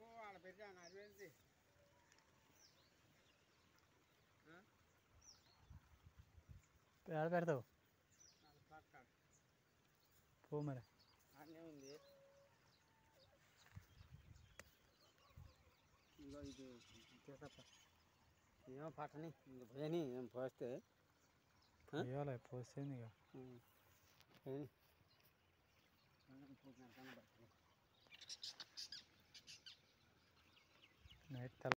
పోవాలి పెట్టాను అది వెళ్తే పెడతావు? పో మరి. అన్నీ ఉంది. ఇంకో ఇది చేసప్ప ఏమో పట్టని ఇంక పోయని ఏం పోస్తే. పోసేది ఇక. పోతున్నాను కనబడుతుంది நைட் தலை